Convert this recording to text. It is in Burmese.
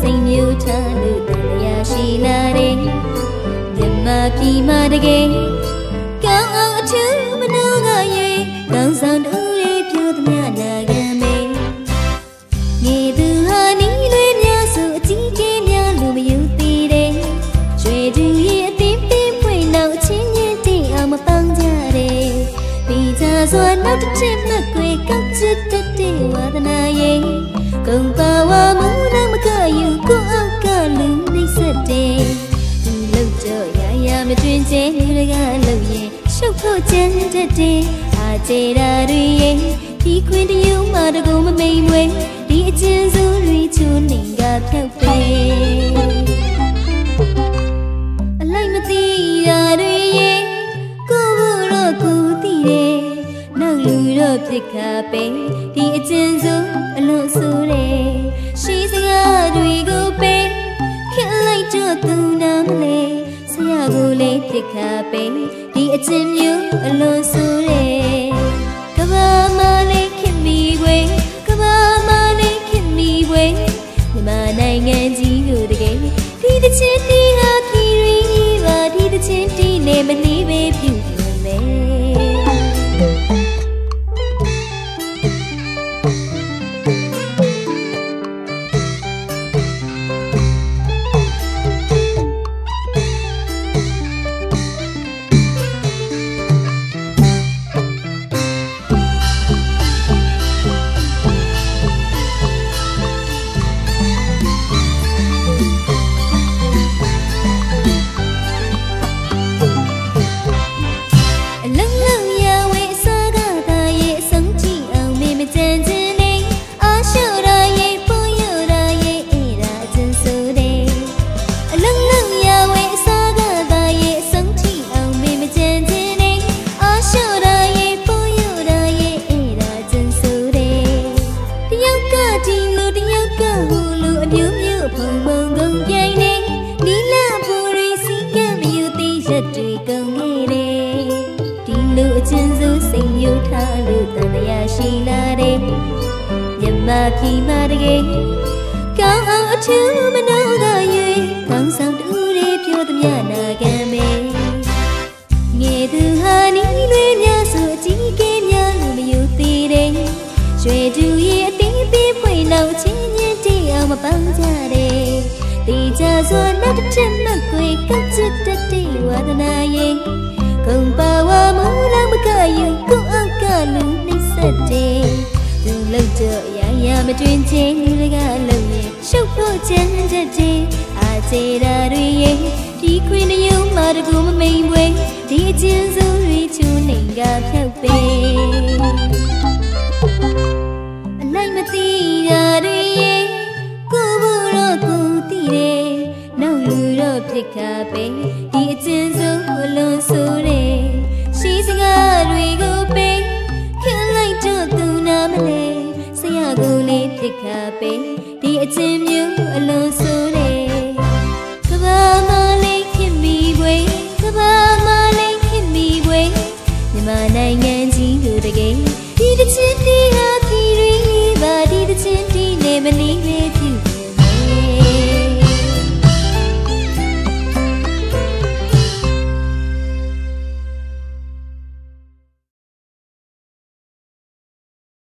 စိတ်မြူထားလို့တရားရှိလာတယ်မြမပြီမတကယ်ကောင်းအောင်အထူးမနှောကရဲ့ကောင်းဆောင်တူရဲ့ပြောသမျှနာခံမေငေသူဟာနီးလေးများစုအကြီးကြီးများလူမယူသေးတယ်ကျွေတူရဲ့အသင်းပင်ဖွင့်နောက်အချင်းချင်းတိအောင်မပန်းကြတယ်ပြီးကြစွာနောက်တစ်ချက်မှတ်ွယ်ကောက်ချစ်တဲ့ဝါဒနာရဲ့ကုန်ပါ မတွင်ကျဲလူတွေကလုံရင်ရှုပ်ဖို့ကြမ်းတတ်တယ်အာကျေတာတွေရဲ့ဒီခွင်တယူမှတကူမမိန်မွေဒီအချင်းစုတွေချိုးနေကဖြောက်ပဲ ပဲဒီအချင်းမျိုးအလို့ဆိုတယ်ကဘာမလေးခင်မီဝေကဘာမလေးခင်မီဝေမြန်မာနိုင်ငံကြီးကိုတကယ်ဒီတစ်ချင်းတီး ခဲ့တယ်ဒီလူအချင်းစုစိတ်မျိုးထားလို့တန်တရားရှိလာတယ်မြမဖြီမတကယ်ကောင်းအောင်အထူးမနောက၍ကောင်းဆောင်တူတွေပြောသမျှနာခံမယ်ငယ်သူဟာနီးလွေများဆိုအကြီးကဲများလို့မယူသေးတယ်ရွှေတူရဲ့အသေးသေးဖွင့်နောက်ချင်းချင်းတီအောင် မပန်းကြတယ်တေချာစွာနောက်တစ်ချက်မှကွယ်ကချစ်တတ်တဲ့ဝါဒနာရဲ့ကုံပါဝမလမကယူကိုအကလူနှိမ့်ဆက်တယ်သူလောက်တော့ရရမတွင်ချင်းလူတွေကလုံရင်ရှုပ်ဖို့ချမ်းတတ်တယ်အာကျေတာတွေရဲ့ဒီခွင်ရုံမှာတကူမမိန်ပွဲဒီအချင်းစုတွေချူနေကဖြောက်ပဲ ဒီအချင်းစုအလုံးဆိုတယ်ရှိစကားတွေကိုပဲခင်လိုက်တော့သူနာမလဲဆရာကိုလေးဖြစ်ခါပဲဒီအချင်းမျိုးအလုံးဆိုတယ်ကဘာမလေးခင်မီွယ်ကဘာမလေးခင်မီွယ်မြန်မာနိုင်ငံကြီးကိုတကယ်ဒီတစ်ချင်းတီးဟာခီရီပါဒီတစ်ချင်းတီးနေမနေပဲ